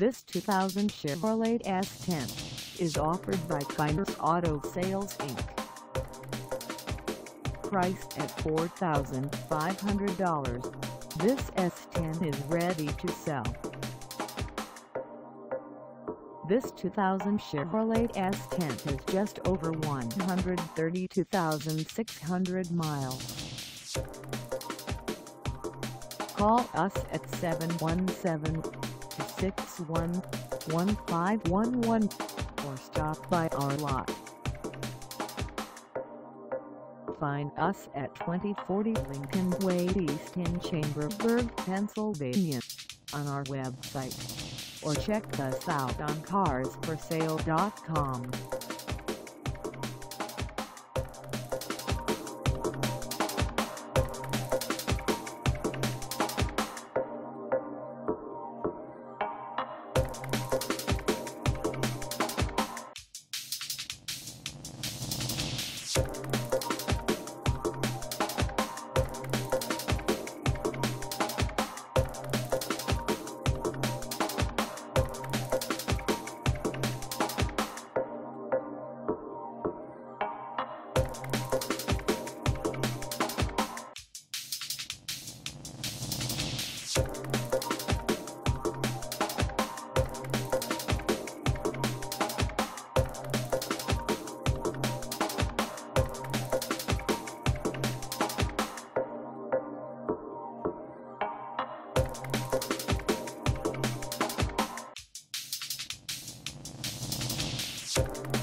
This 2000 Chevrolet S10 is offered by Kyner's Auto Sales Inc. Priced at $4,500, this S10 is ready to sell. This 2000 Chevrolet S10 has just over 132,600 miles. Call us at 717-261-1511 or stop by our lot. Find us at 2040 Lincoln Way East in Chambersburg, Pennsylvania on our website or check us out on carsforsale.com. you